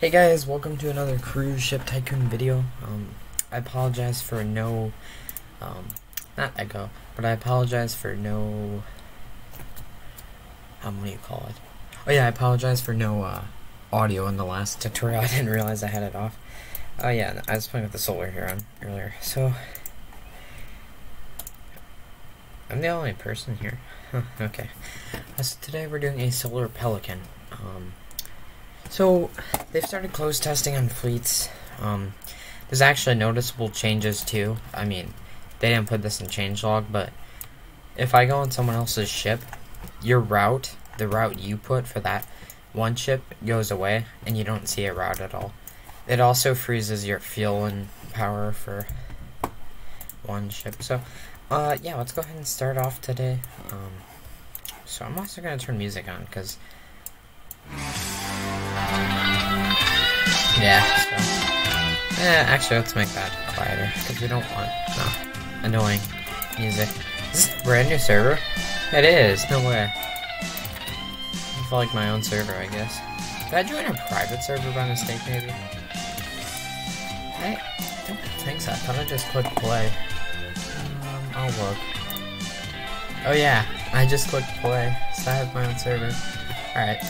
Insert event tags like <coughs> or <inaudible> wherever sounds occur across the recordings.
Hey guys, welcome to another cruise ship tycoon video. Um, I apologize for no, um, not echo, but I apologize for no, um, what do you call it? Oh yeah, I apologize for no, uh, audio in the last tutorial. <laughs> I didn't realize I had it off. Oh yeah, I was playing with the solar here on earlier, so, I'm the only person here. <laughs> Okay. Uh, so today we're doing a solar pelican. Um, so, they've started close testing on fleets. Um, there's actually noticeable changes too. I mean, they didn't put this in changelog, but if I go on someone else's ship, your route, the route you put for that one ship goes away, and you don't see a route at all. It also freezes your fuel and power for one ship. So, uh, yeah, let's go ahead and start off today. Um, so I'm also going to turn music on, because yeah, so. Yeah, actually, let's make that quieter, because we don't want no, annoying music. Is this a brand new server? It is, no way. I feel like my own server, I guess. Did I join a private server by mistake, maybe? I don't think so. I thought I just clicked play. Um, I'll look. Oh yeah, I just clicked play, so I have my own server. Alright,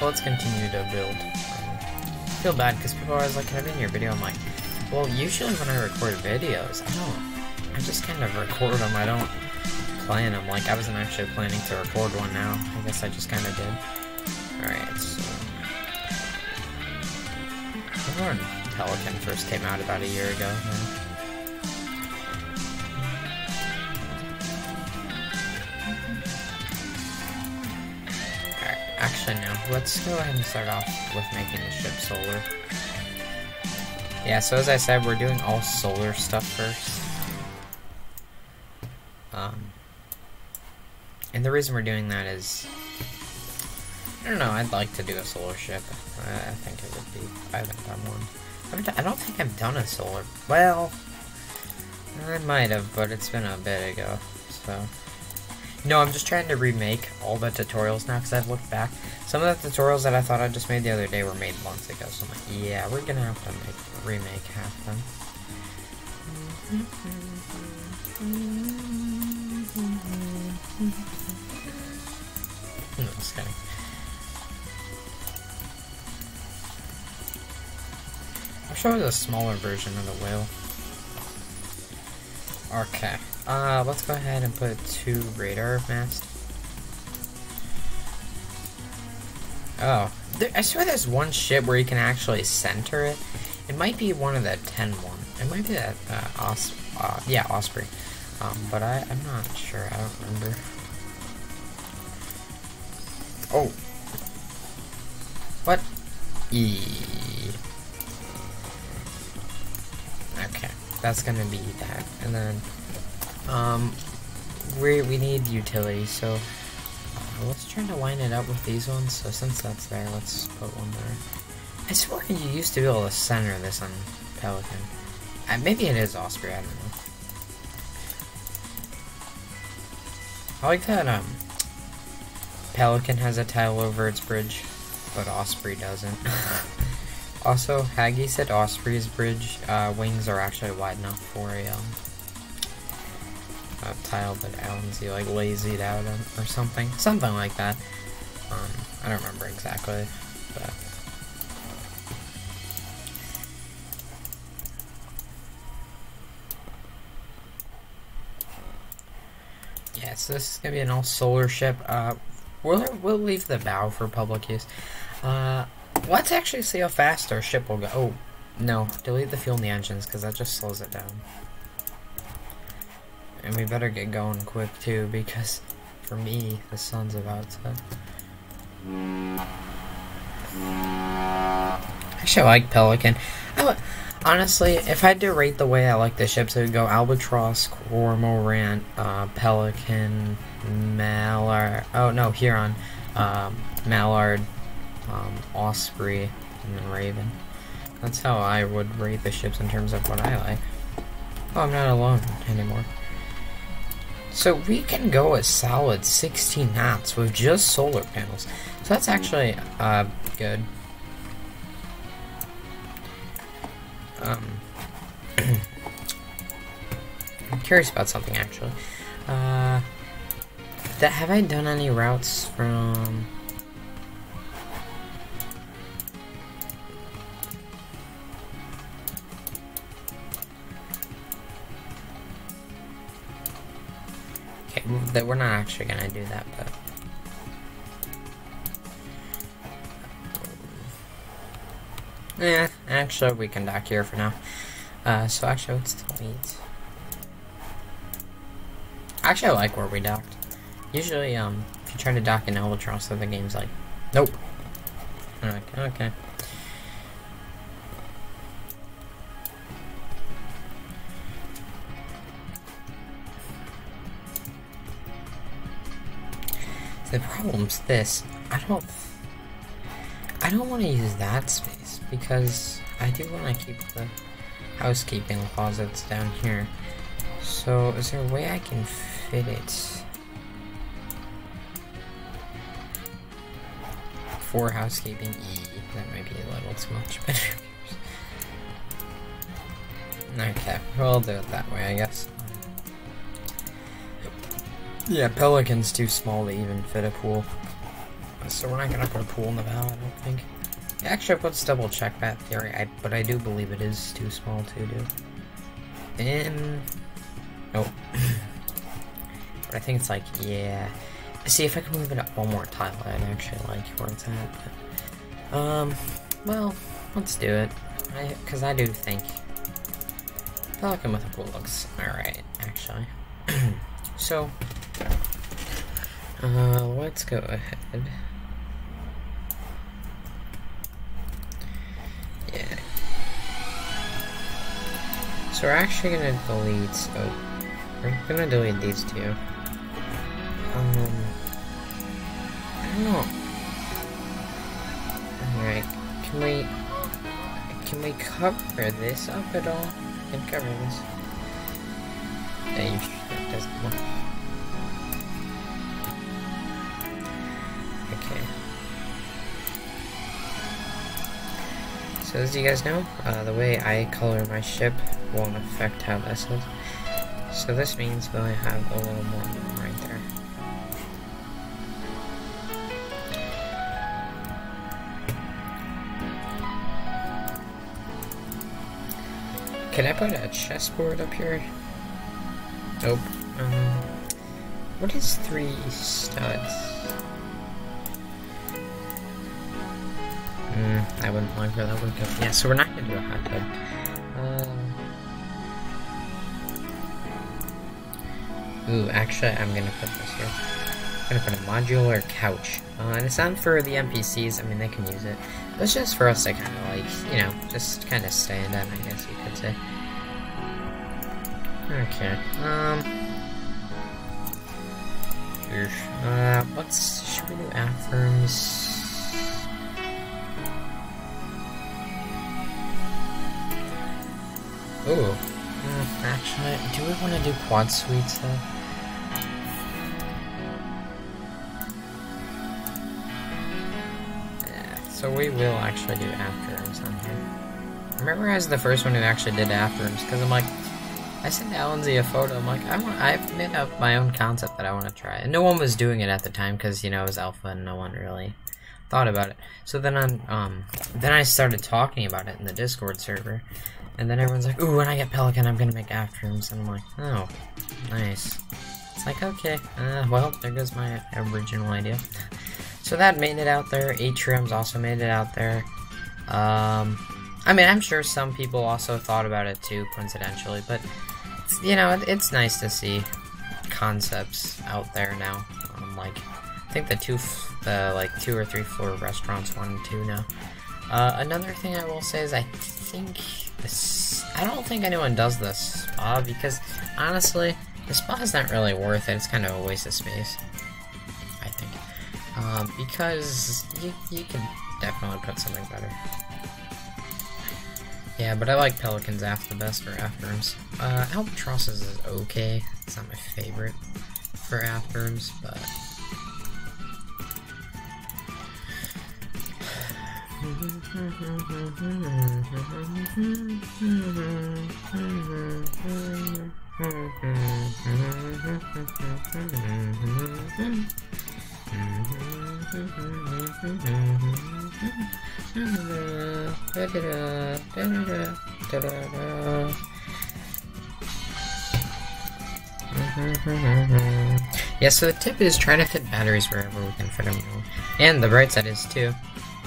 well, let's continue to build um, feel bad because people are always like, I be in your video? I'm like, well, usually when I record videos, I don't, I just kind of record them. I don't plan them. Like, I wasn't actually planning to record one now. I guess I just kind of did. Alright, so. When Pelican first came out about a year ago? Yeah. Actually, no. Let's go ahead and start off with making the ship solar. Yeah, so as I said, we're doing all solar stuff first. Um, and the reason we're doing that is... I don't know, I'd like to do a solar ship. I, I think it would be... I haven't done one. I, I don't think I've done a solar... Well... I might have, but it's been a bit ago, so... No, I'm just trying to remake all the tutorials now because I've looked back. Some of the tutorials that I thought I just made the other day were made months ago, so I'm like, yeah, we're gonna have to make remake half of them. <laughs> No, just kidding. I'll show you the smaller version of the whale. Okay. Uh, let's go ahead and put two radar mast. Oh, there, I swear there's one ship where you can actually center it. It might be one of the 10 one. It might be that, uh, Os uh, yeah, Osprey. Um, but I, I'm not sure. I don't remember. Oh. What? E. Okay, that's gonna be that. And then um, we we need utilities, so uh, let's try to line it up with these ones. So since that's there, let's put one there. I swear you used to be able to center this on Pelican. Uh, maybe it is Osprey, I don't know. I like that um Pelican has a tile over its bridge, but Osprey doesn't. <laughs> also, Haggie said Osprey's bridge uh, wings are actually wide enough for a um, a tile that Allensy like lazied out on or something. Something like that. Um, I don't remember exactly, but Yeah, so this is gonna be an all solar ship. Uh we'll we'll leave the bow for public use. Uh let's actually see how fast our ship will go. Oh no, delete the fuel in the engines because that just slows it down. And we better get going quick too, because for me, the sun's about to. Actually, I like Pelican. I honestly, if I had to rate the way I like the ships, it would go Albatross, Cormorant, uh, Pelican, Mallard. Oh no, Huron, um, Mallard, um, Osprey, and then Raven. That's how I would rate the ships in terms of what I like. Oh, I'm not alone anymore. So we can go a solid 16 knots with just solar panels. So that's actually uh, good. um, <clears throat> I'm curious about something actually. Uh, that have I done any routes from? That we're not actually gonna do that, but. Yeah, actually, we can dock here for now. Uh, so actually, let's delete. Actually, I like where we docked. Usually, um, if you try to dock in Albatross, the game's like, nope. Like, okay. Problem's this. I don't I don't want to use that space because I do want to keep the housekeeping closets down here. So is there a way I can fit it? For housekeeping E, that might be a little too much, <laughs> but Okay, we'll do it that way, I guess. Yeah, Pelican's too small to even fit a pool. So we're not gonna put a pool in the bow, I don't think. Actually, let's double check that theory, I, but I do believe it is too small to do. And... Nope. <coughs> but I think it's like, yeah. See, if I can move it up one more tile, I'd actually like where it's at. Um, well, let's do it. Because I, I do think Pelican with a pool looks alright, actually. <coughs> so, uh, let's go ahead. Yeah. So we're actually gonna delete, oh, we're gonna delete these two. Um, I don't know. Alright, can we, can we cover this up at all? Can cover this. Yeah, you should, doesn't look. As you guys know, uh, the way I color my ship won't affect how this is. So this means we only have a little more room right there. Can I put a chessboard up here? Nope. Um, what is three studs? I wouldn't like where that. Yeah, so we're not gonna do a hot tub. Um, ooh, actually, I'm gonna put this here. I'm gonna put a modular couch. Uh, and it's not for the NPCs, I mean, they can use it. But it's just for us to kind of like, you know, just kind of stand on, I guess you could say. Okay, um... Uh, let's, should we do affirms? Do we want to do quad suites though? So we will actually do afterrooms on here. Remember I was the first one who actually did afterrooms, because I'm like, I sent Alanzy a photo, I'm like, I want, I've made up my own concept that I want to try. And no one was doing it at the time, because, you know, it was alpha and no one really thought about it. So then I'm, um, then I started talking about it in the Discord server, and then everyone's like, ooh, when I get Pelican, I'm gonna make afterrooms. And I'm like, oh, nice. It's like, okay, uh, well, there goes my original idea. <laughs> so that made it out there. Atriums also made it out there. Um, I mean, I'm sure some people also thought about it too, coincidentally, but, you know, it's nice to see concepts out there now. Um, like, I think the two, the, like, two or three floor restaurants, one and two now. Uh, another thing I will say is I think this, I don't think anyone does this spa because honestly, the spa is not really worth it. It's kind of a waste of space. I think. Um, because you, you can definitely put something better. Yeah, but I like Pelican's after the best for afterrooms. Uh, Albatrosses is okay. It's not my favorite for afterrooms, but... Yeah, so the tip is try to fit batteries wherever we can fit them. And the bright side is too.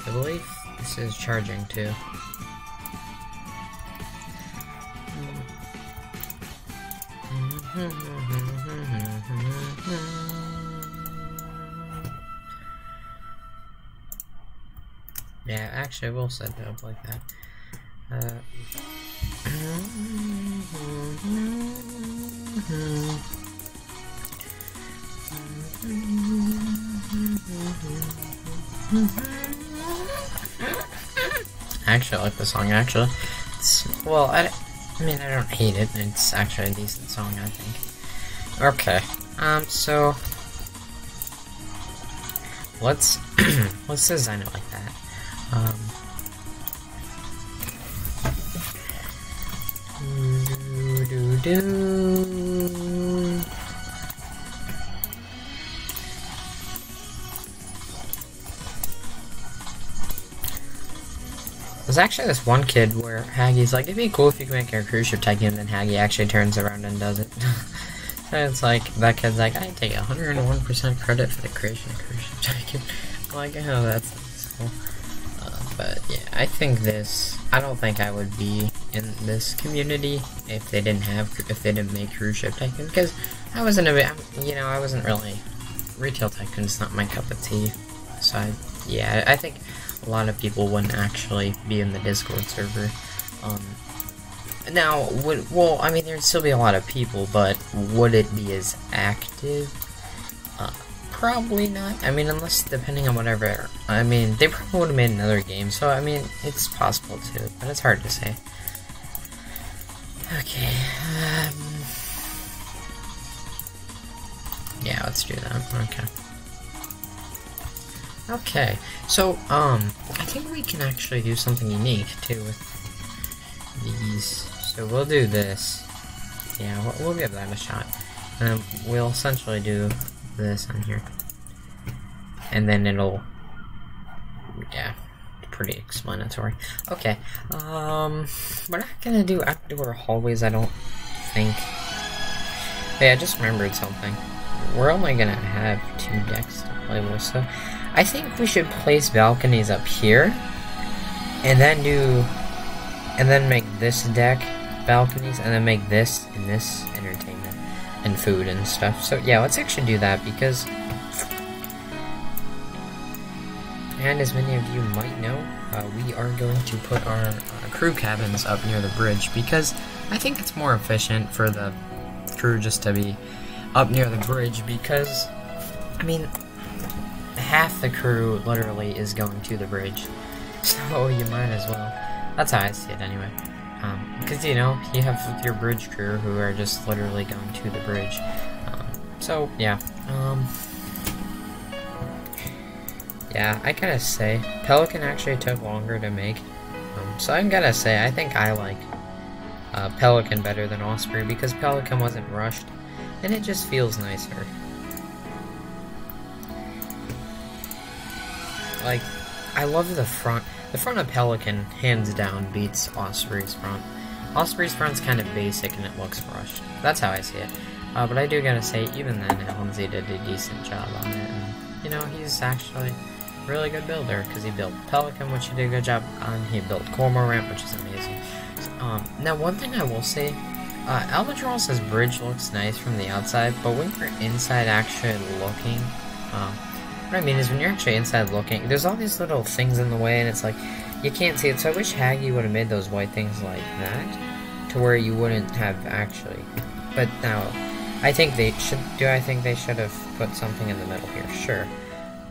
I believe this is charging too. <laughs> Yeah, actually, I will set it up like that. Uh, <laughs> <laughs> Actually, I like the song, actually. It's, well, I, I mean, I don't hate it. It's actually a decent song, I think. Okay, um, so... Let's, <clears throat> let's design it like that. Um... Do, do, do. There's actually this one kid where Haggie's like, it'd be cool if you could make a cruise ship tycoon, and then Haggie actually turns around and does it. <laughs> and it's like, that kid's like, I take 101% credit for the creation of cruise ship tycoon. <laughs> I'm like, oh, that's cool. Uh, but yeah, I think this, I don't think I would be in this community if they didn't have, if they didn't make cruise ship tycoon, because I wasn't a bit, you know, I wasn't really, retail tycoon's not my cup of tea. So I, yeah, I think a lot of people wouldn't actually be in the Discord server. Um, now, would well, I mean, there'd still be a lot of people, but would it be as active? Uh, probably not. I mean, unless depending on whatever. I mean, they probably would have made another game, so I mean, it's possible too, but it's hard to say. Okay. Um, yeah, let's do that. Okay. Okay, so, um, I think we can actually do something unique, too, with these. So we'll do this. Yeah, we'll, we'll give that a shot. Um, we'll essentially do this on here. And then it'll... Yeah, pretty explanatory. Okay, um, we're not gonna do outdoor hallways, I don't think. Hey, I just remembered something. We're only gonna have two decks to play with, so I think we should place balconies up here, and then do, and then make this deck balconies, and then make this and this entertainment and food and stuff. So yeah, let's actually do that because, and as many of you might know, uh, we are going to put our uh, crew cabins up near the bridge because I think it's more efficient for the crew just to be up near the bridge because, I mean, half the crew literally is going to the bridge. <laughs> So you might as well. That's how I see it anyway. Because, um, you know, you have your bridge crew who are just literally going to the bridge. Um, so, yeah. Um, yeah, I gotta say, Pelican actually took longer to make. Um, so I'm gonna say, I think I like uh, Pelican better than Osprey because Pelican wasn't rushed. And it just feels nicer. Like, I love the front. The front of Pelican, hands down, beats Osprey's front. Osprey's front's kind of basic and it looks rushed. That's how I see it. Uh, but I do gotta say, even then, Helmsy did a decent job on it. And, you know, he's actually a really good builder, because he built Pelican, which he did a good job on. He built Cormorant, which is amazing. Um, now, one thing I will say, uh, Albatross's bridge looks nice from the outside, but when you're inside actually looking, um, what I mean is when you're actually inside looking, there's all these little things in the way, and it's like, you can't see it. So I wish Haggie would have made those white things like that, to where you wouldn't have actually. But now, I think they should, do I think they should have put something in the middle here? Sure.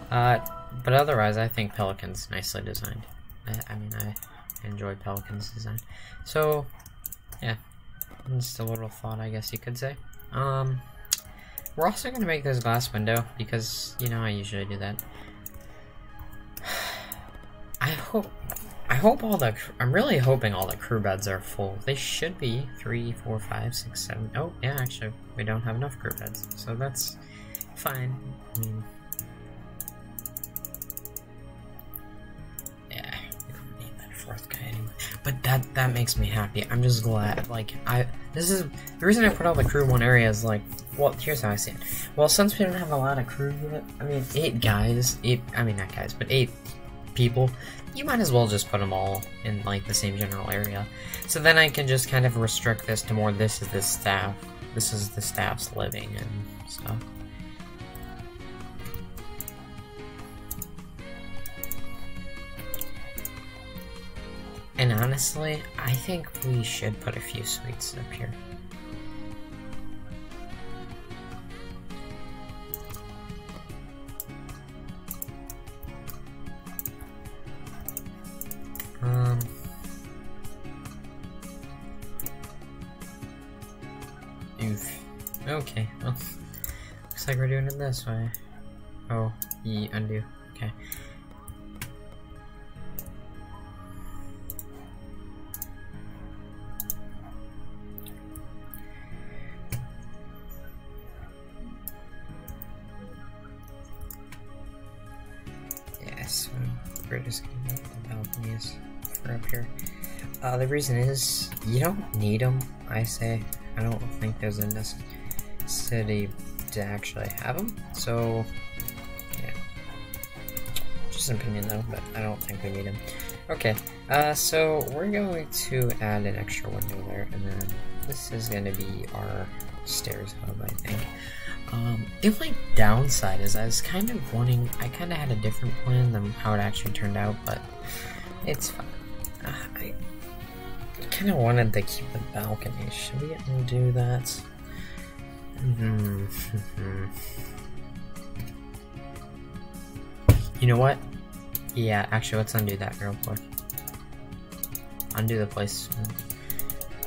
Uh, but otherwise, I think Pelican's nicely designed. I, I mean, I enjoy Pelican's design. So, yeah. Just a little thought, I guess you could say. Um, we're also to make this glass window, because, you know, I usually do that. <sighs> I hope I hope all the I'm really hoping all the crew beds are full. They should be three, four, five, six, seven. Oh yeah, actually we don't have enough crew beds, so that's fine. I mean, But that that makes me happy. I'm just glad. Like I, this is the reason I put all the crew in one area is like, well, here's how I see it. Well, since we don't have a lot of crew yet, I mean, eight guys, eight. I mean, not guys, but eight people you might as well just put them all in like the same general area. So then I can just kind of restrict this to more this is the staff, this is the staff's living and stuff. And honestly, I think we should put a few suites up here. Um. Okay, well, <laughs> looks like we're doing it this way. Oh, ye undo. Okay. Reason is, you don't need them, I say. I don't think there's a necessity to actually have them, so, yeah. Just an opinion though, but I don't think we need them. Okay, uh, so we're going to add an extra window there, and then this is going to be our stairs hub, I think. Um, the only downside is I was kind of wanting, I kind of had a different plan than how it actually turned out, but it's fine. Uh, I kind of wanted to keep the balcony. Should we undo that? Mm -hmm. you know what? Yeah, actually, let's undo that real quick. Undo the place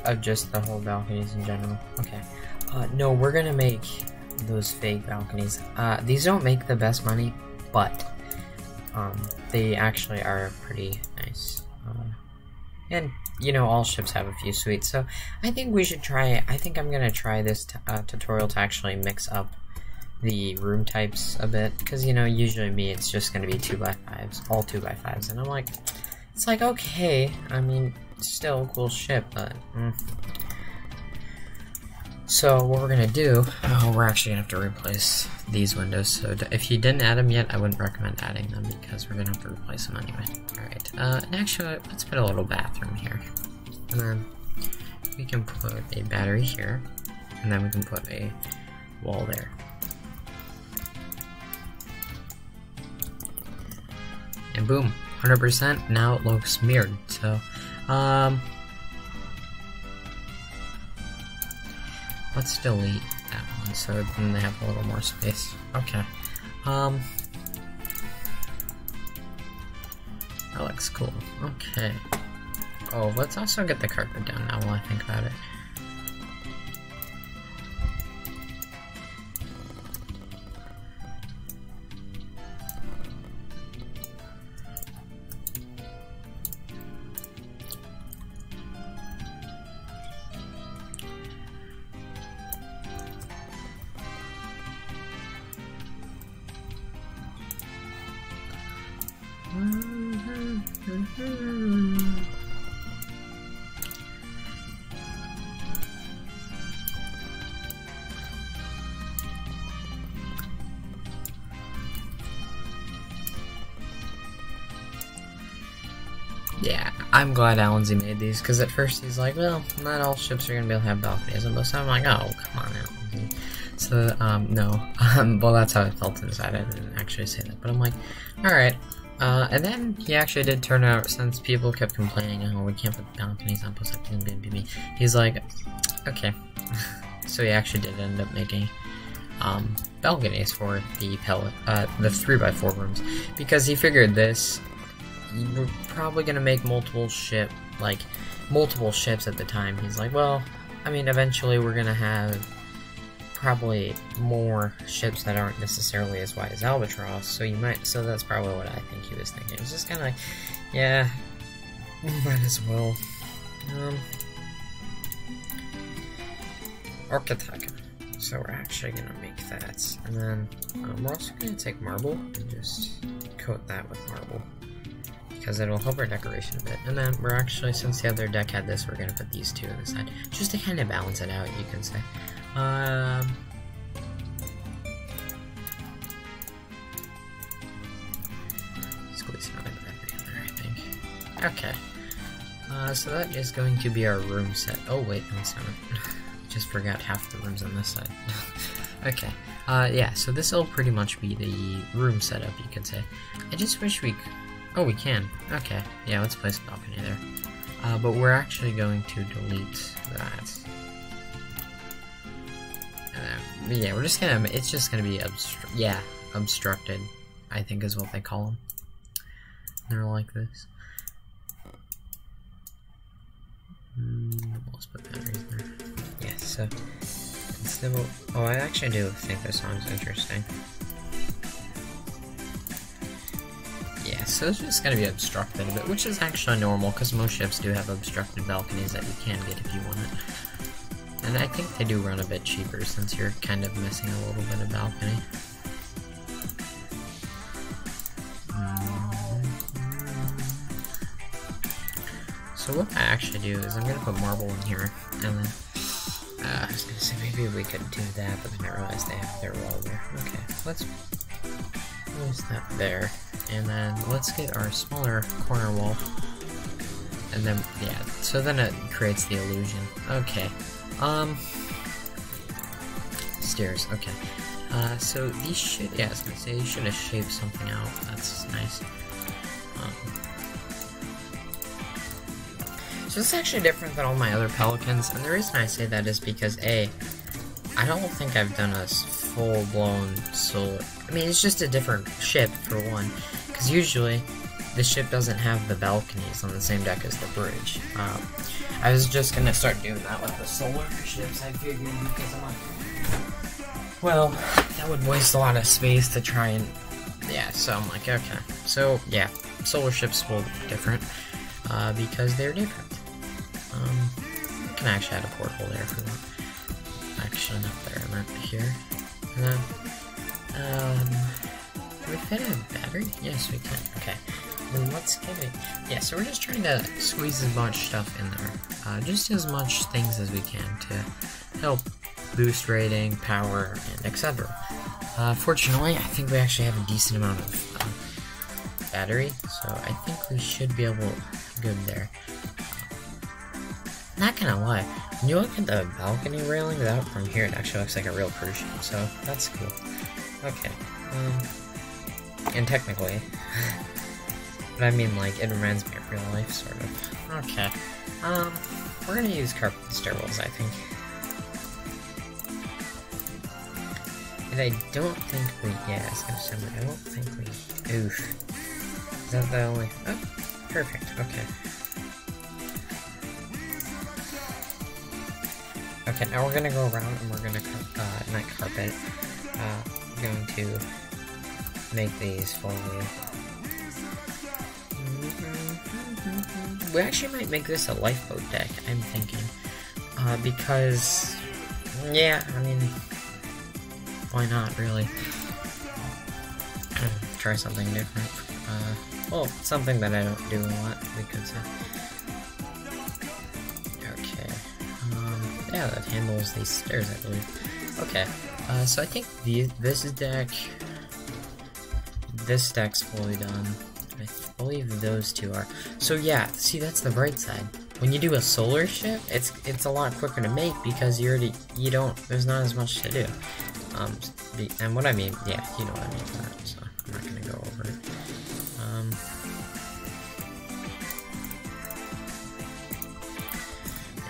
of just the whole balconies in general. Okay. Uh, no, we're gonna make those fake balconies. Uh, these don't make the best money, but um, they actually are pretty nice. And you know, all ships have a few suites, so I think we should try. I think I'm gonna try this uh, tutorial to actually mix up the room types a bit, because you know, usually me it's just gonna be two by fives, all two by fives, and I'm like, it's like okay. I mean, still cool ship, but. Mm. So what we're gonna do, oh, we're actually gonna have to replace these windows. So if you didn't add them yet, I wouldn't recommend adding them because we're gonna have to replace them anyway. All right, uh, actually, let's put a little bathroom here, and then we can put a battery here, and then we can put a wall there. And boom, 100%. Now it looks mirrored. So, um, Let's delete that one so then they have a little more space. Okay. Um. That looks cool. Okay. Oh, let's also get the carpet down now while I think about it. Glad Allensy made these, because at first he's like, well, not all ships are going to be able to have balconies, and most of I'm like, oh, come on, Allensy. So, um, no. <laughs> Um, well, that's how I felt inside. I didn't actually say that, but I'm like, alright. Uh, and then he actually did turn out, since people kept complaining, oh, we can't put balconies on Poseidon BB, he's like, okay. <laughs> so he actually did end up making, um, balconies for the pellet, uh, the 3x4 rooms, because he figured this we're probably gonna make multiple ship, like, multiple ships at the time. He's like, well, I mean, eventually we're gonna have probably more ships that aren't necessarily as wide as Albatross, so you might, so that's probably what I think he was thinking. It's just kind of like, yeah, might as well. Um, Architecture. So we're actually gonna make that, and then um, we're also gonna take marble and just coat that with marble because it'll help our decoration a bit. And then we're actually, since the other deck had this, we're gonna put these two on the side just to kind of balance it out. You can say. Um, squeeze another there, I think. Okay. Uh, so that is going to be our room set. Oh wait, no, it's not. <laughs> Just forgot half the rooms on this side. <laughs> okay. Uh, yeah, so this will pretty much be the room setup, you could say. I just wish we... Oh, we can. Okay. Yeah, let's place a balcony there. Uh, but we're actually going to delete that. Uh, yeah, we're just gonna... It's just gonna be... Obstru yeah, obstructed, I think is what they call them. They're like this. Mm, put batteries there. Yeah, so instead of oh, I actually do think this song's interesting. So it's just gonna be obstructed a bit, which is actually normal because most ships do have obstructed balconies that you can get if you want it. And I think they do run a bit cheaper since you're kind of missing a little bit of balcony. So what I actually do is I'm gonna put marble in here, and then uh, I was gonna say maybe we could do that, but then I realized they have their wall there. Okay, let's place that there, and then let's get our smaller corner wall, and then yeah, so then it creates the illusion. Okay, um, stairs. Okay, uh, so these should yeah, I was gonna say you should have shaped something out. That's nice. Um, so this is actually different than all my other Pelicans, and the reason I say that is because A, I don't think I've done a full-blown solar... I mean, it's just a different ship, for one, because usually the ship doesn't have the balconies on the same deck as the bridge. Um, I was just gonna start doing that with the solar ships, I figured, because I'm like... Well, that would waste a lot of space to try and... Yeah, so I'm like, okay. So, yeah, solar ships will be different, uh, because they're different. Um, I can actually add a porthole there for that. Actually, not there, I meant here. And then, um, we fit a battery? Yes, we can. Okay. Then let's get it. Yeah, so we're just trying to squeeze as much stuff in there. Uh, just as much things as we can to help boost rating, power, and etc. Uh, fortunately, I think we actually have a decent amount of um, battery, so I think we should be able to good there. Not gonna lie, when you look at the balcony railing out from here, it actually looks like a real cruise ship, so that's cool. Okay, um, and technically, <laughs> but I mean, like, it reminds me of real life, sort of. Okay, um, we're gonna use carpet stairwells, I think. And I don't think we, yeah, it's gonna say, I don't think we, oof. Is that the only, oh, perfect, okay. Okay, now we're gonna go around and we're gonna, uh, not carpet, uh, going to make these fully. We actually might make this a lifeboat deck, I'm thinking. Uh, because, yeah, I mean, why not, really? Try something different. Uh, well, something that I don't do a lot, we could say. Yeah, that handles these stairs, I believe. Okay, uh, so I think the, this deck, this deck's fully done. I believe those two are. So yeah, see that's the bright side. When you do a solar ship, it's it's a lot quicker to make because you already you don't there's not as much to do. Um, and what I mean, yeah, you know what I mean that. So I'm not gonna go over it. Um.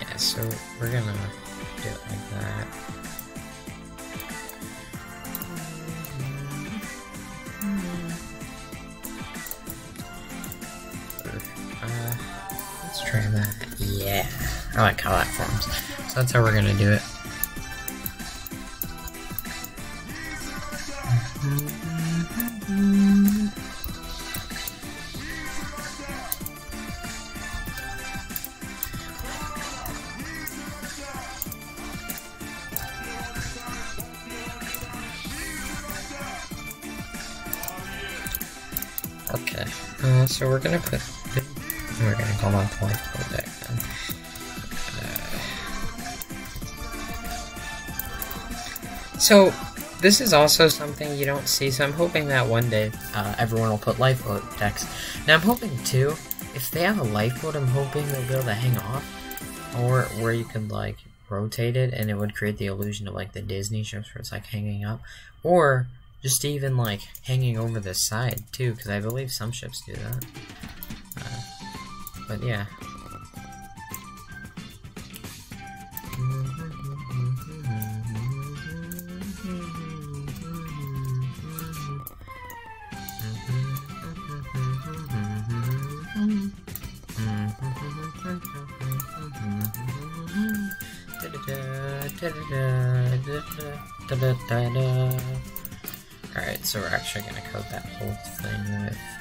Yeah, so we're gonna do it like that. Yeah, I like how that forms. So that's how we're gonna do it. Okay, uh, so we're gonna put on. Uh, so, this is also something you don't see, so I'm hoping that one day uh, everyone will put lifeboat decks. Now, I'm hoping too, if they have a lifeboat, I'm hoping they'll be able to hang off, or where you could like rotate it and it would create the illusion of like the Disney ships where it's like hanging up, or just even like hanging over the side too, because I believe some ships do that. But yeah. <laughs> Alright, so we're actually gonna coat that whole thing with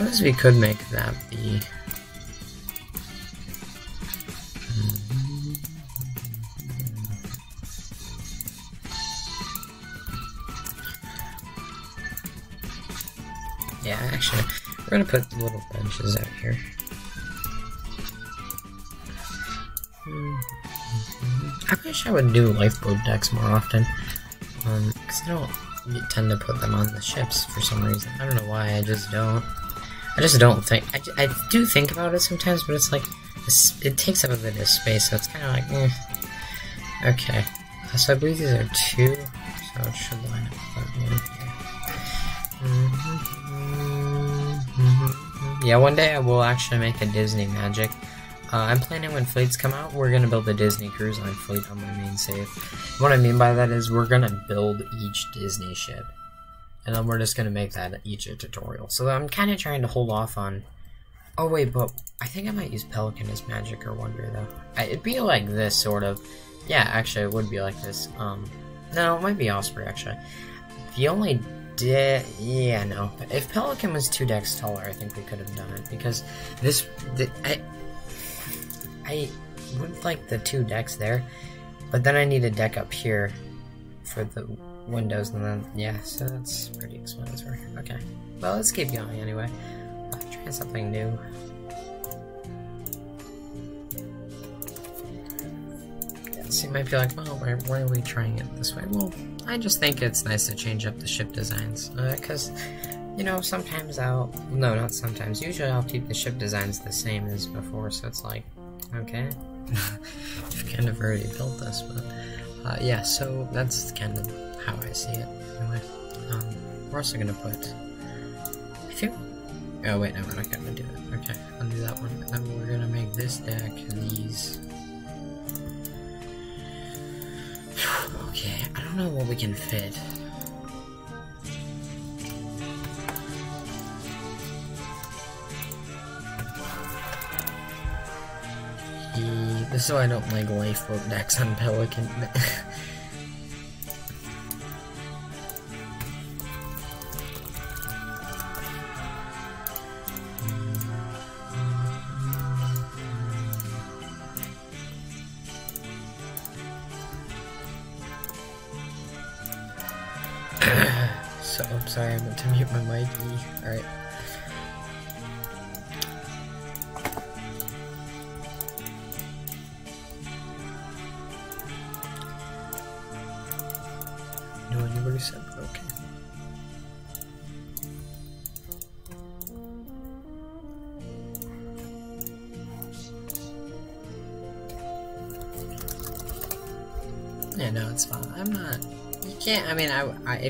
suppose we could make that be Yeah, actually, we're gonna put little benches out here. I wish I would do lifeboat decks more often. Um, cause I don't tend to put them on the ships for some reason. I don't know why, I just don't. I just don't think, I, I do think about it sometimes, but it's like, it takes up a bit of space, so it's kind of like, eh. Okay, so I believe these are two, so it should line up. Mm -hmm. Yeah, one day I will actually make a Disney Magic. Uh, I'm planning when fleets come out, we're gonna build a Disney Cruise Line fleet on my main save. What I mean by that is we're gonna build each Disney ship. And then we're just gonna make that each a tutorial. So I'm kinda trying to hold off on... Oh wait, but I think I might use Pelican as Magic or Wonder though. I, it'd be like this, sort of. Yeah, actually it would be like this. Um, No, it might be Osprey actually. The only did yeah, no. If Pelican was two decks taller, I think we could have done it because this, the, I, I would like the two decks there, but then I need a deck up here for the windows, and then yeah, so that's pretty expensive. Okay, well let's keep going anyway. Uh, try something new. So you might be like, well, why, why, are we trying it this way? Well, I just think it's nice to change up the ship designs, because, uh, you know, sometimes I'll, no, not sometimes, usually I'll keep the ship designs the same as before, so it's like, okay, <laughs> I've kind of already built this, but, uh, yeah, so that's kind of how I see it, anyway. Um, we're also gonna put, I think, oh wait, no, we're not gonna do it, okay, undo that one, and then we're gonna make this deck and these <sighs> Okay, I don't know what we can fit. this is why I don't like lifeboat decks on Pelican. <laughs> mic. Alright.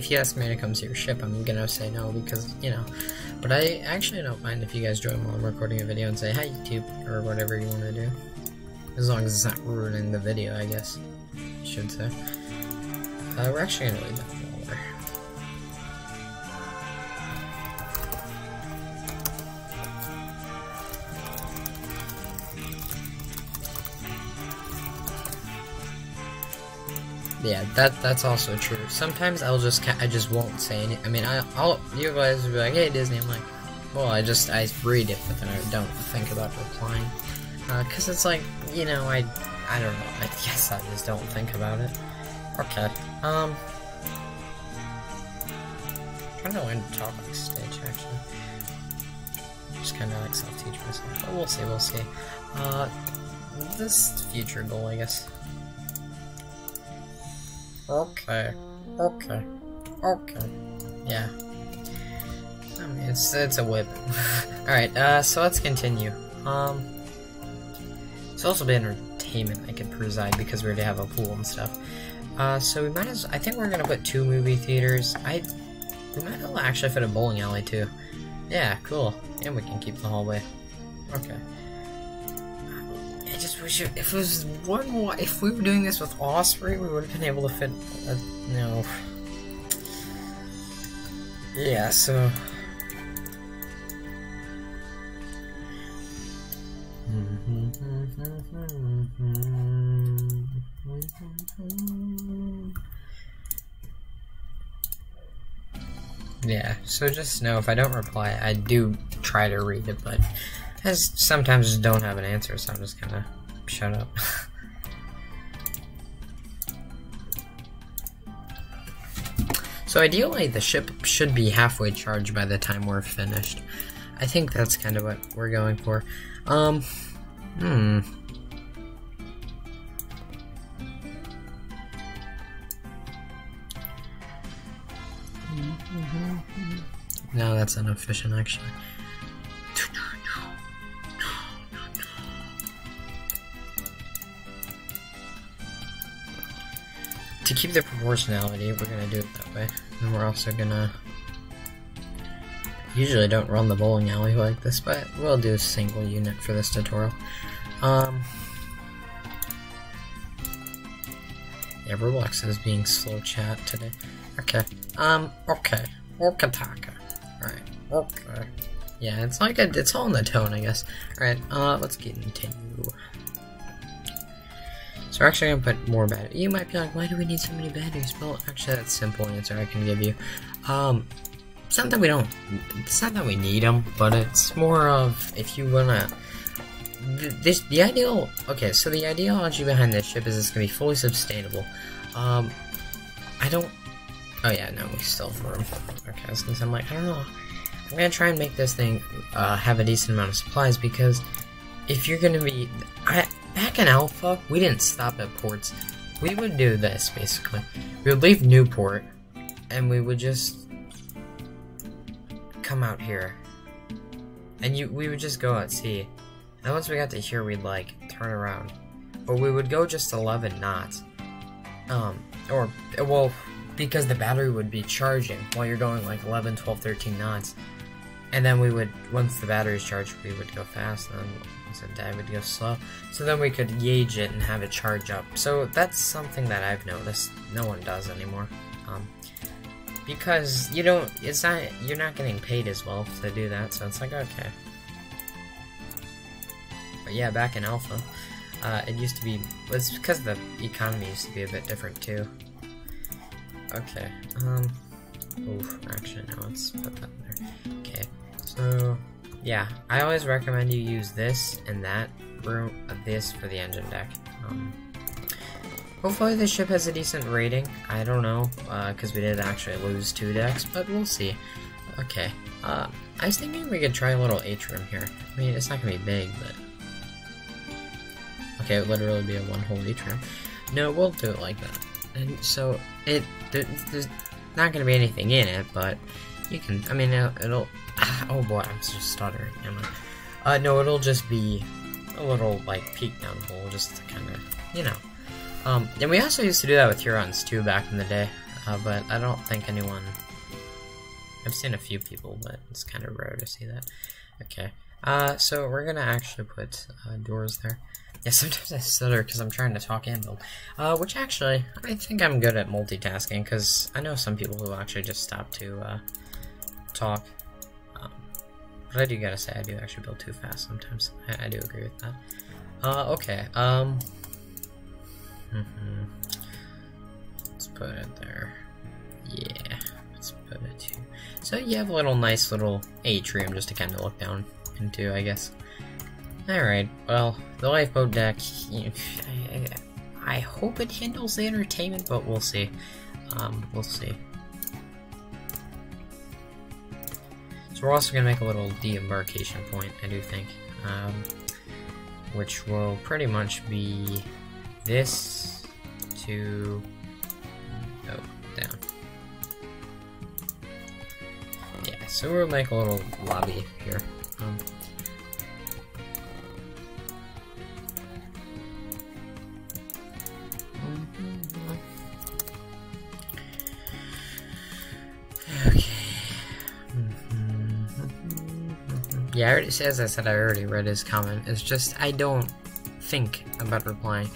If you ask me to come to your ship, I'm gonna say no because, you know, but I actually don't mind if you guys join while I'm recording a video and say, hi YouTube, or whatever you want to do. As long as it's not ruining the video, I guess, I should say. Uh, we're actually gonna leave that Yeah, that that's also true. Sometimes I'll just I just won't say any. I mean, I, will you guys will be like, "Hey Disney," I'm like, "Well, I just I read it, but then I don't think about replying." Because uh, it's like, you know, I, I don't know, I guess I just don't think about it. Okay, um... I don't know when to talk like Stitch, actually. Just kind of like self-teach myself. But we'll see, we'll see. Uh, this future goal, I guess. Okay. Okay. Okay. Yeah. I mean, it's it's a whip. <laughs> All right. Uh, so let's continue. Um, it's also be entertainment I could preside because we already have a pool and stuff. Uh, so we might as I think we're gonna put two movie theaters. I we might well actually fit a bowling alley too. Yeah, cool. And we can keep the hallway. Okay. Just wish it, if it was one more, if we were doing this with Osprey, we would have been able to fit uh, a, no. Yeah, so. Yeah, so just know if I don't reply, I do try to read it, but I sometimes just don't have an answer, so I'm just gonna shut up. so ideally, the ship should be halfway charged by the time we're finished. I think that's kind of what we're going for. Um, hmm. No, that's inefficient actually. To keep the proportionality, we're gonna do it that way. And we're also gonna... Usually don't run the bowling alley like this, but we'll do a single unit for this tutorial. Um... Yeah, Roblox is being slow chat today. Okay. Um, okay. Okataka. Alright. Okay. Yeah, it's like a, it's all in the tone, I guess. Alright, uh, let's get into. So we're actually gonna put more batteries. You might be like, why do we need so many batteries? Well, actually, that's a simple answer I can give you. Um, it's not that we don't, it's not that we need them, but it's more of if you wanna. This the ideal. Okay, so the ideology behind this ship is it's gonna be fully sustainable. Um, I don't Oh yeah, no, we still have room. Okay, since I'm like, I don't know. I'm gonna try and make this thing uh, have a decent amount of supplies because if you're gonna be, I back in Alpha, we didn't stop at ports. We would do this basically. We would leave Newport, and we would just come out here, and you we would just go at sea. And once we got to here, we'd like turn around, or we would go just 11 knots. Um, or well, because the battery would be charging while you're going like 11, 12, 13 knots. And then we would, once the battery's charged, we would go fast, and then once it died, we'd go slow. So then we could gauge it and have it charge up. So that's something that I've noticed no one does anymore. Um, because you don't, it's not, you're not getting paid as well to do that, so it's like, okay. But yeah, back in Alpha, uh, it used to be, it's because the economy used to be a bit different too. Okay, um, oof, actually, no, let's put that there. Okay, so, yeah, I always recommend you use this and that room, uh, this for the engine deck. Um, hopefully this ship has a decent rating. I don't know, because uh, we did actually lose two decks, but we'll see. Okay, uh, I was thinking we could try a little atrium here. I mean, it's not gonna be big, but... Okay, it would literally be a one whole atrium. No, we'll do it like that. And so, it there's not gonna be anything in it, but you can. I mean, it'll. it'll <sighs> oh boy, I'm just stuttering. Am I? Uh, no, it'll just be a little like peek down hole, just to kind of, you know. Um, and we also used to do that with Hurons too back in the day, uh, but I don't think anyone. I've seen a few people, but it's kind of rare to see that. Okay. Uh, so we're gonna actually put uh, doors there. Yeah, sometimes I stutter because I'm trying to talk and build. Uh, which actually, I think I'm good at multitasking because I know some people who actually just stop to uh, talk. Um, but I do gotta say, I do actually build too fast sometimes. I, I do agree with that. Uh, okay. Um. Mm -hmm. Let's put it there. Yeah. Let's put it too. So you have a little nice little atrium just to kind of look down into, I guess. Alright, well, the lifeboat deck, I, I, hope it handles the entertainment, but we'll see. Um, we'll see. So we're also going to make a little deembarkation point, I do think. Um, which will pretty much be this to... Oh, down. Yeah, so we'll make a little lobby here. As I said, I already read his comment. It's just I don't think about replying.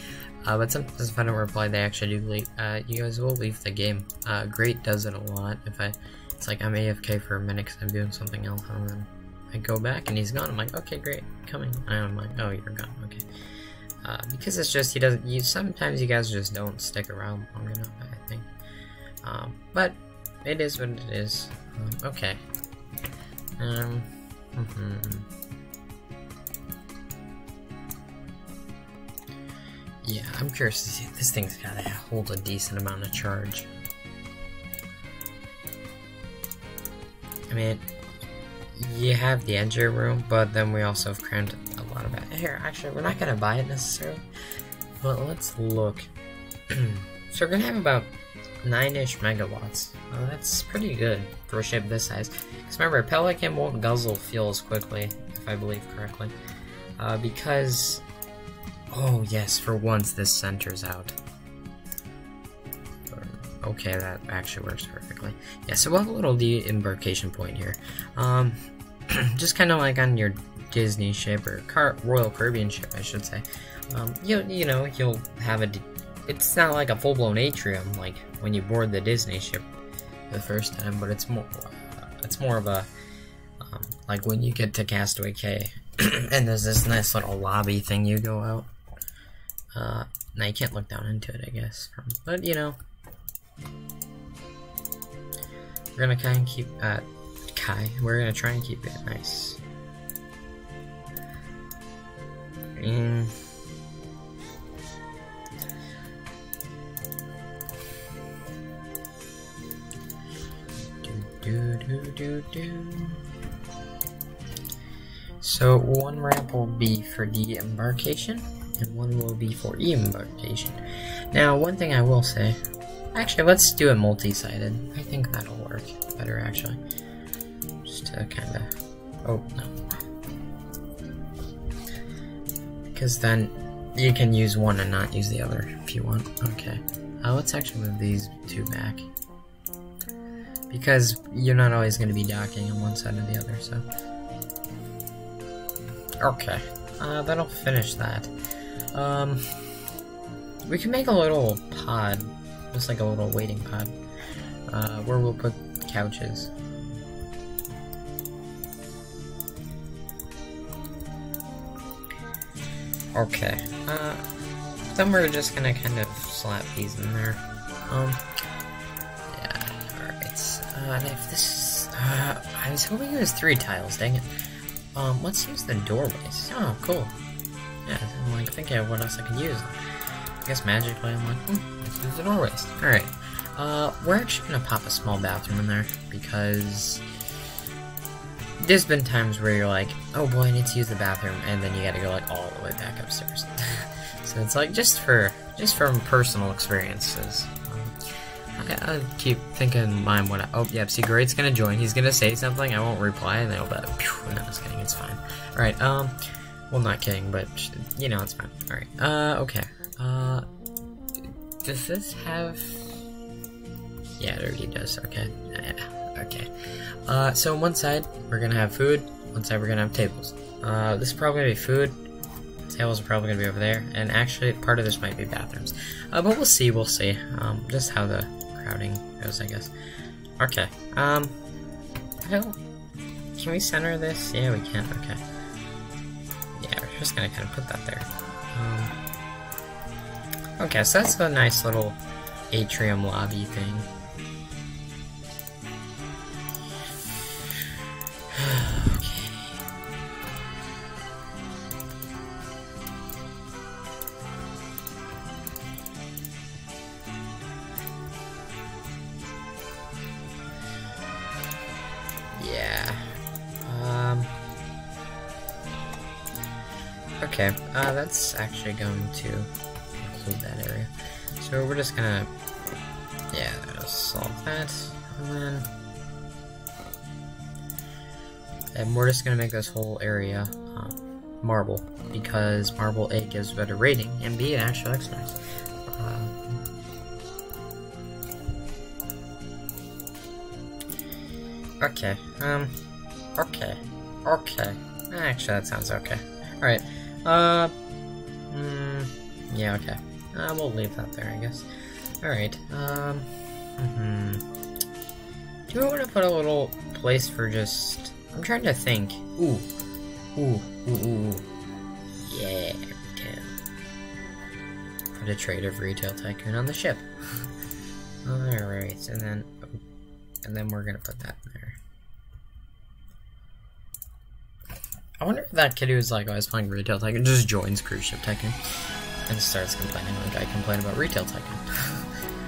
Uh, but sometimes if I don't reply, they actually do leave. Uh, you guys will leave the game. Uh, Great does it a lot. If I, it's like I'm AFK for a minute because I'm doing something else, and then I go back and he's gone. I'm like, okay, great, coming. And I'm like, oh, you're gone. Okay. Uh, because it's just he doesn't. You sometimes you guys just don't stick around long enough. I think. Um, but it is what it is. Um, okay. Um. Mm -hmm. Yeah, I'm curious to see if this thing's gotta hold a decent amount of charge. I mean, you have the engine room, but then we also have crammed a lot of it. Here, actually, we're not gonna buy it necessarily, but let's look. <clears throat> so we're gonna have about 9-ish megawatts. That's pretty good for a ship this size. Because remember, Pelican won't guzzle fuel as quickly, if I believe correctly. Uh, because... Oh, yes, for once this centers out. Okay, that actually works perfectly. Yeah, so we'll have a little de-embarkation point here. Um, <clears throat> just kind of like on your Disney ship, or Car Royal Caribbean ship, I should say. Um, you, you know, you'll have a it's not like a full-blown atrium like when you board the Disney ship the first time, but it's more uh, it's more of a um, like when you get to Castaway Cay <clears throat> and there's this nice little lobby thing you go out. Uh, now you can't look down into it, I guess, but you know, we're gonna kind of keep uh, Kai. We're gonna try and keep it nice. And Do, do, do, do. So one ramp will be for the embarkation, and one will be for embarkation. Now, one thing I will say, actually, let's do it multi-sided. I think that'll work better, actually. Just to kind of, oh no, because then you can use one and not use the other if you want. Okay, uh, let's actually move these two back because you're not always going to be docking on one side or the other, so. Okay, uh, that'll finish that. Um, we can make a little pod, just like a little waiting pod, uh, where we'll put couches. Okay, uh, then we're just gonna kind of slap these in there. Um, uh, if this is... Uh, I was hoping it was three tiles, dang it. Um, let's use the doorways. Oh, cool. Yeah, I'm like thinking of what else I could use. I guess magically I'm like, hmm, let's use the doorways. Alright. Uh, we're actually gonna pop a small bathroom in there, because... There's been times where you're like, oh boy, I need to use the bathroom, and then you gotta go like all the way back upstairs. <laughs> so it's like, just for, just from personal experiences. I, I keep thinking mine I, oh, yep, see, Great's gonna join. He's gonna say something, I won't reply, and then I'll be like, Phew, no, just kidding, it's fine. Alright, um, well, not kidding, but, you know, it's fine. Alright, uh, okay. Uh, does this have... Yeah, it already does, okay. Yeah, okay. Uh, so on one side, we're gonna have food, one side we're gonna have tables. Uh, this is probably gonna be food, tables are probably gonna be over there, and actually, part of this might be bathrooms. Uh, but we'll see, we'll see, um, just how the crowding goes, I guess. Okay, um, well, can we center this? Yeah, we can, okay. Yeah, we're just gonna kind of put that there. Um, okay, so that's a nice little atrium lobby thing. <sighs> Okay, uh, that's actually going to include that area. So we're just gonna, yeah, solve that, and then, and we're just gonna make this whole area um, marble, because marble A gives better rating, and B, it actually looks nice. Um, okay, um, okay, okay. Actually, that sounds okay. Alright, uh, mm, yeah, okay. Uh, we'll leave that there, I guess. Alright, um, mm -hmm. Do I want to put a little place for just... I'm trying to think. Ooh. Ooh, ooh, ooh. Yeah, retail. Put a trade of Retail Tycoon on the ship. <laughs> Alright, and then... And then we're gonna put that in there. I wonder if that kid who's like, always playing Retail Tycoon, just joins Cruise Ship Tycoon and starts complaining like I complain about Retail Tycoon.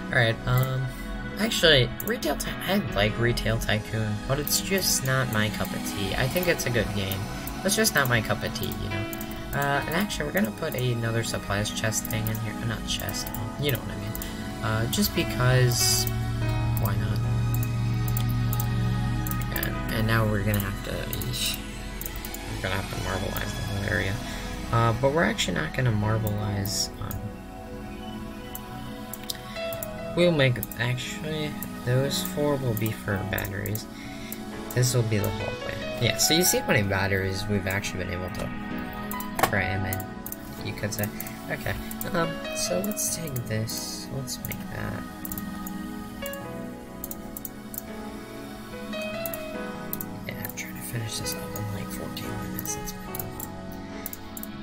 <laughs> Alright, um, actually, Retail Tycoon, I like Retail Tycoon, but it's just not my cup of tea. I think it's a good game. but It's just not my cup of tea, you know? Uh, and actually, we're gonna put another supplies chest thing in here. Not chest, you know what I mean. Uh, just because, why not? And, and now we're gonna have to, gonna have to marbleize the whole area. Uh, but we're actually not gonna marbleize, um, we'll make, actually, those four will be for batteries. This will be the hallway. Yeah, so you see how many batteries we've actually been able to cram in, you could say. Okay, um, so let's take this, let's make that. Finish this up in like 14 minutes, that's my goal.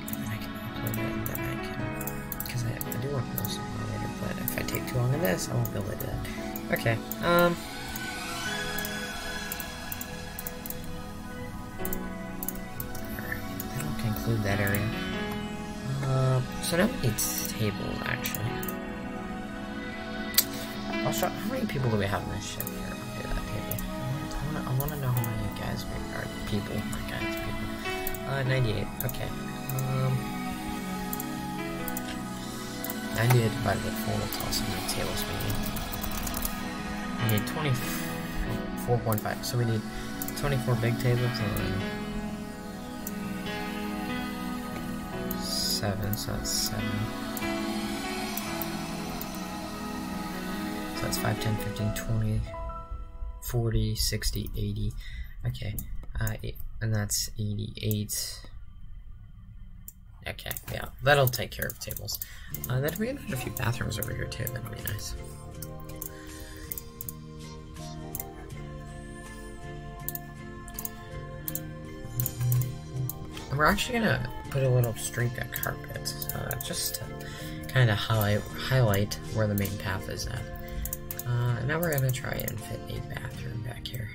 And then I can upload it, and then I can, because I, I do want to post it later, but if I take too long on this, I won't be able to do that. Okay, um... include that area. Uh, so now we need tables, actually. Also, how many people do we have in this ship here? Table. I want to know we are. People, not guys, people. Uh, 98. Okay. Um, 98 divided by 4 will us how many tables we need. We need 24.5. So we need 24 big tables and seven, so that's seven. So that's 5, 10, 15, 20, 40, 60, 80. Okay, uh, and that's 88. Okay, yeah, that'll take care of tables. Uh, then we can put a few bathrooms over here too, that'll be nice. We're actually gonna put a little streak of carpet, uh, just to kind of highlight, highlight where the main path is at. Uh, now we're gonna try and fit a bathroom back here.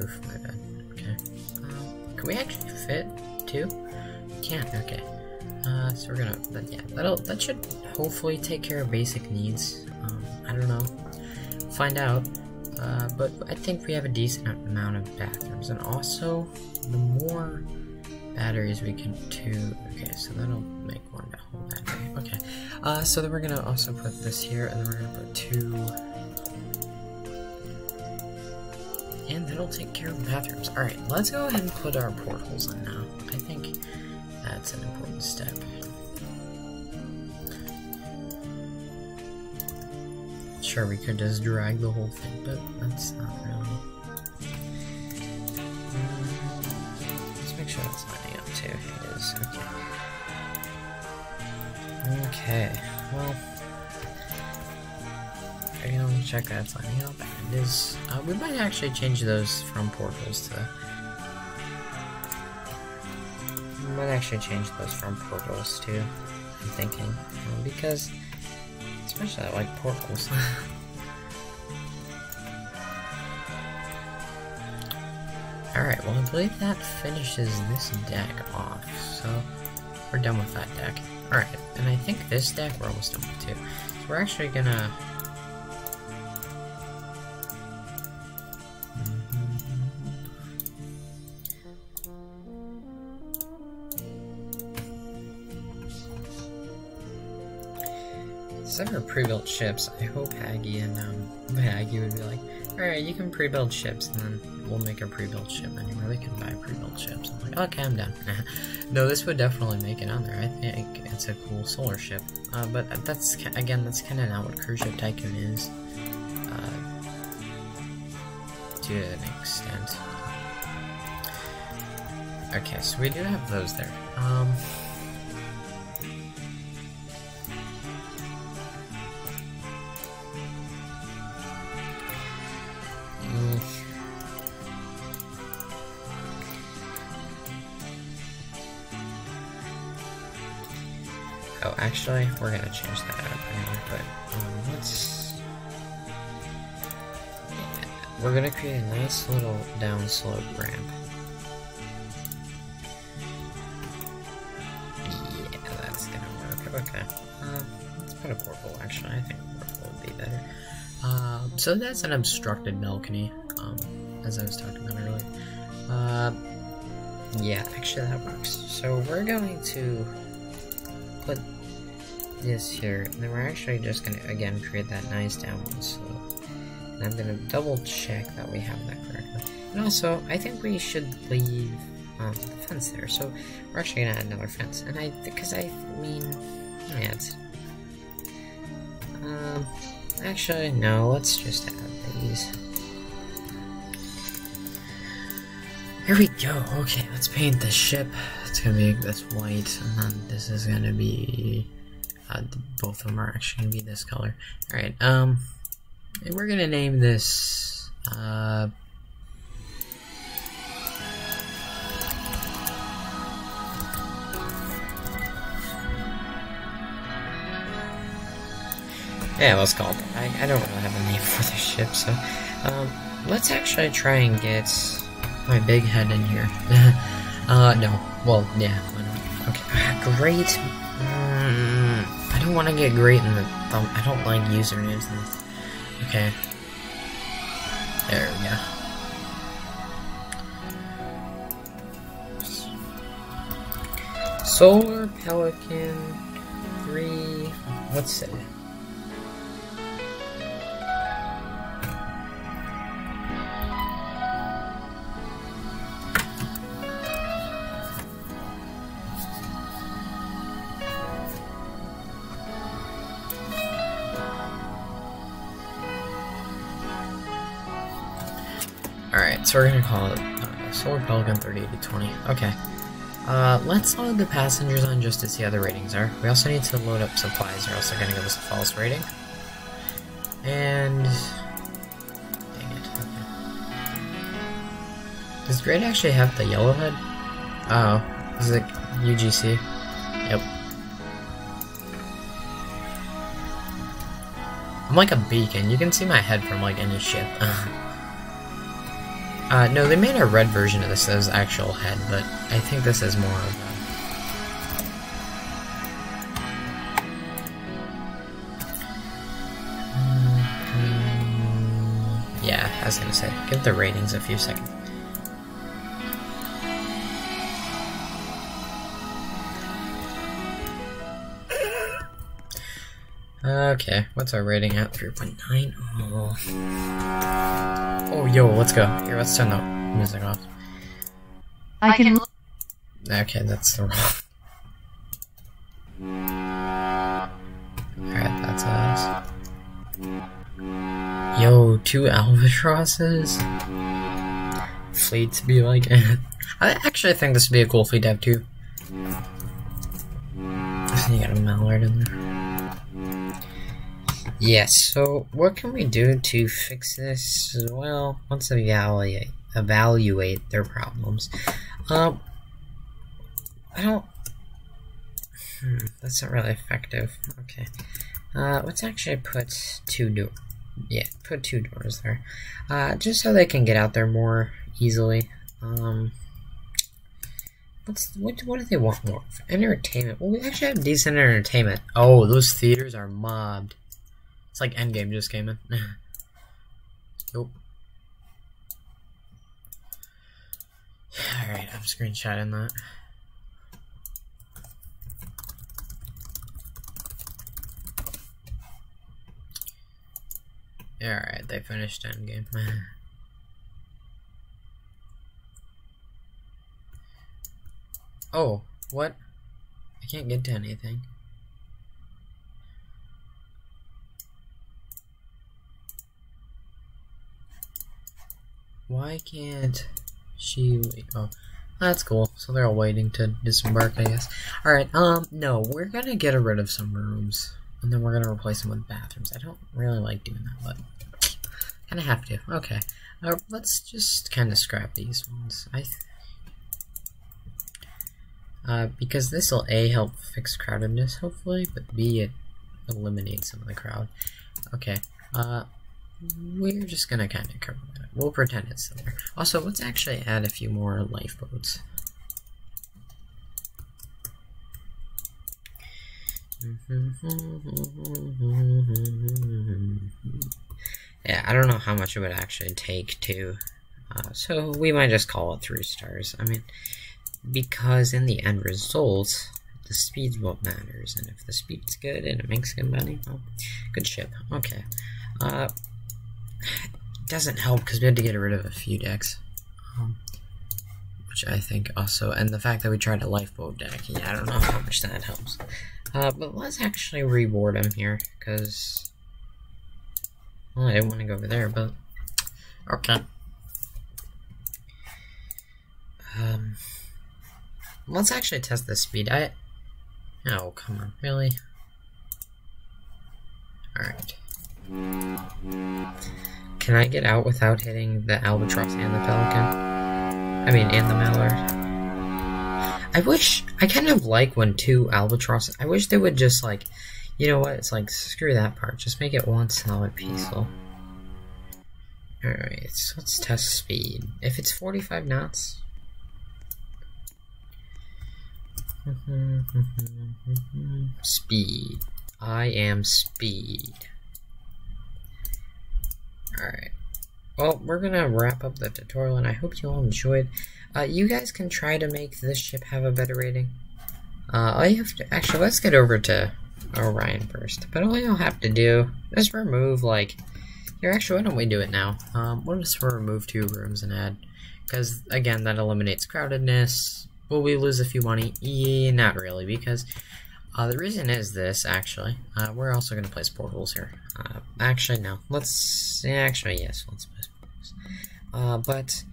My bad. Okay. Um, can we actually fit two? Can. Okay. Uh, so we're gonna. But yeah, that'll that should hopefully take care of basic needs. Um, I don't know. Find out. Uh, but I think we have a decent amount of bathrooms, and also the more batteries we can do. Okay, so that'll make one whole battery. Okay, uh, so then we're gonna also put this here, and then we're gonna put two, and that'll take care of the bathrooms. All right, let's go ahead and put our portholes in now. I think that's an important step. Sure, we could just drag the whole thing, but that's not really. Let's make sure it's lining up too. It is. Okay. Okay. Well. You know, check that it's lining up. Uh, we might actually change those from portals to. We might actually change those from portals too. I'm thinking because Especially I like portals. <laughs> Alright, well I believe that finishes this deck off, so we're done with that deck. Alright, and I think this deck we're almost done with too. So we're actually gonna... Some are pre-built ships. I hope Haggie and um, Haggie would be like, alright, you can pre-build ships, and then we'll make a pre-built ship, and We can buy pre-built ships. I'm like, okay, I'm done. <laughs> no, this would definitely make it on there. I think it's a cool solar ship. Uh, but that's, again, that's kind of not what Cruise Ship Tycoon is. Uh, to an extent. Okay, so we do have those there. Um... actually, we're gonna change that up anyway, but um, let's... We're gonna create a nice little downslope ramp. Yeah, that's gonna work. Okay. Um, let's put a portal, actually. I think portal would be better. Um, so that's an obstructed balcony, um, as I was talking about earlier. Uh, yeah, actually that works. So we're going to this here, and then we're actually just gonna, again, create that nice downward slope. And I'm gonna double check that we have that correctly. And also, I think we should leave um, the fence there, so we're actually gonna add another fence. And I, because I mean, yeah, it's, um, actually, no, let's just add these. Here we go. Okay, let's paint the ship. It's gonna be this white, and then this is gonna be. Uh, both of them are actually gonna be this color. All right. Um, we're gonna name this. Uh. Yeah, let's call it. I, I don't really have a name <laughs> for this ship, so um, let's actually try and get my big head in here. <laughs> uh, no. Well, yeah. Okay. <laughs> Great. Want to get great in the thumb. I don't like usernames. Okay. There we go. Solar Pelican 3. What's it? So we're gonna call it uh, Solar Pelican 308020. Okay. Uh, let's load the passengers on just to see how the ratings are. We also need to load up supplies or else they're gonna give us a false rating. And... Dang it, okay. Does Great actually have the yellow head? Oh, is it UGC? Yep. I'm like a beacon. You can see my head from like any ship. <laughs> Uh, no, they made a red version of this as actual head, but I think this is more of a... Mm-hmm. Yeah, I was gonna say, give the ratings a few seconds. Okay, what's our rating at? 3.9? Oh. oh, yo, let's go. Here, let's turn the music off. I can. Okay, that's the wrong. Alright, that's us. Yo, two albatrosses? Fleet to be like <laughs> I actually think this would be a cool fleet to have too. You got a mallard in there. Yes, so what can we do to fix this? Well, let's evaluate evaluate their problems. Um, I don't. Hmm, that's not really effective. Okay, uh, let's actually put two door. Yeah, put two doors there, uh, just so they can get out there more easily. Um, what's what? What do they want more? Entertainment. Well, we actually have decent entertainment. Oh, those theaters are mobbed. It's like Endgame just came in. <laughs> nope. Alright, I'm screenshotting that. Alright, they finished endgame. <laughs> oh, what? I can't get to anything. Why can't she Oh, that's cool. So they're all waiting to disembark, I guess. Alright, um, no, we're gonna get rid of some rooms. And then we're gonna replace them with bathrooms. I don't really like doing that, but kinda have to. Okay. Uh, let's just kind of scrap these ones. I uh, because this will A, help fix crowdedness, hopefully, but B, it eliminates some of the crowd. Okay, uh, we're just gonna kind of cover that. We'll pretend it's there. Also, let's actually add a few more lifeboats. <laughs> yeah, I don't know how much it would actually take to, uh, so we might just call it three stars. I mean, because in the end result, the speed's what matters, and if the speed's good and it makes good money, well, good ship. Okay. Uh, doesn't help because we had to get rid of a few decks. Um, which I think also, and the fact that we tried a lifeboat deck, yeah, I don't know how much that helps. Uh, but let's actually reboard him here, because, well, I didn't want to go over there, but, okay. Um, let's actually test the speed. I, oh, come on, really? Alright. Can I get out without hitting the albatross and the pelican? I mean, and the mallard. I wish, I kind of like when two albatrosses, I wish they would just like, you know what, it's like, screw that part, just make it one solid peaceful. Alright, so let's test speed. If it's 45 knots, mm-hmm, mm-hmm, mm-hmm, speed. I am speed. Alright. Well, we're gonna wrap up the tutorial, and I hope you all enjoyed. Uh, you guys can try to make this ship have a better rating. Uh, all you have to- actually, let's get over to Orion first. But all you'll have to do is remove, like, here, actually, why don't we do it now? Um, we'll just remove two rooms and add, because, again, that eliminates crowdedness. Will we lose a few money? Yeah, not really, because uh, the reason is this, actually. Uh, we're also going to place portals here. Uh, actually, no. Let's... Actually, yes, let's place. Uh, but...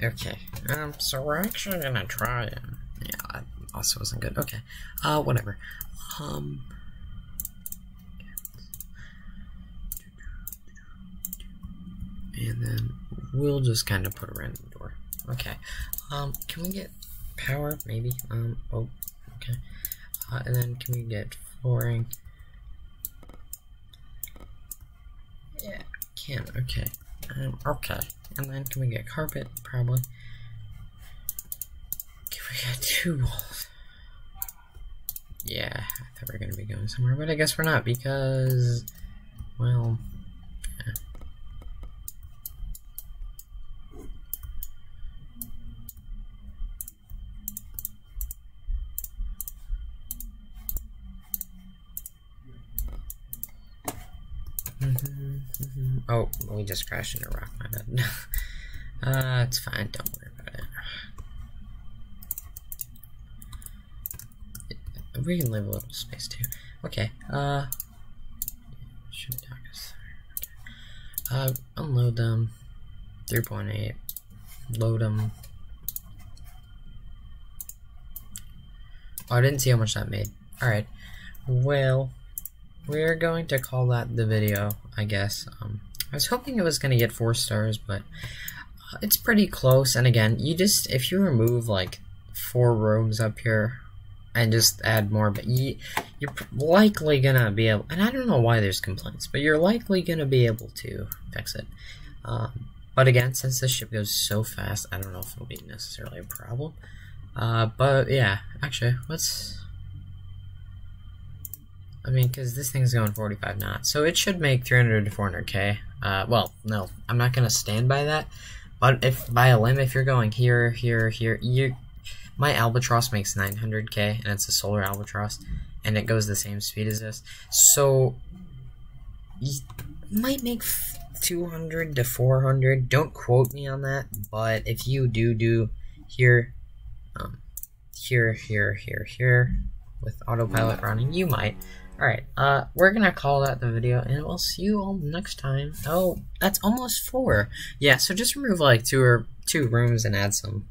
Okay, um, so we're actually gonna try and... Yeah, that also wasn't good. Okay, uh, whatever. Um... and then we'll just kind of put a random door. Okay. Um, can we get power? Maybe. Um. Oh. Okay. Uh, and then can we get flooring? Yeah. Can. Okay. Um. Okay. And then can we get carpet? Probably. Can we get two walls? Yeah, I thought we were gonna be going somewhere, but I guess we're not because, well. Oh, we just crashed into rock, my <laughs> uh, it's fine, don't worry about it. We can leave a little space too. Okay, uh, should us Okay. Uh, unload them. 3.8. Load them. Oh, I didn't see how much that made. Alright. Well, we're going to call that the video, I guess. Um, I was hoping it was going to get four stars, but uh, it's pretty close. And again, you just, if you remove like four rooms up here and just add more, but you, you're likely going to be able, and I don't know why there's complaints, but you're likely going to be able to fix it. Um, but again, since this ship goes so fast, I don't know if it'll be necessarily a problem. Uh, but yeah, actually, let's I mean, because this thing's going 45 knots, so it should make 300 to 400k. Uh, well, no, I'm not gonna stand by that. But if by a limb, if you're going here, here, here, you, my albatross makes 900k, and it's a solar albatross, and it goes the same speed as this. So you might make 200 to 400. Don't quote me on that, but if you do do here, um, here, here, here, here, with autopilot running, you might. Alright, uh, we're gonna call that the video, and we'll see you all next time. Oh, that's almost four. Yeah, so just remove like two or two rooms and add some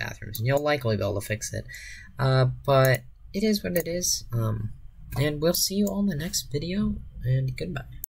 bathrooms, and you'll likely be able to fix it. Uh, but it is what it is. Um, and we'll see you all in the next video, and goodbye.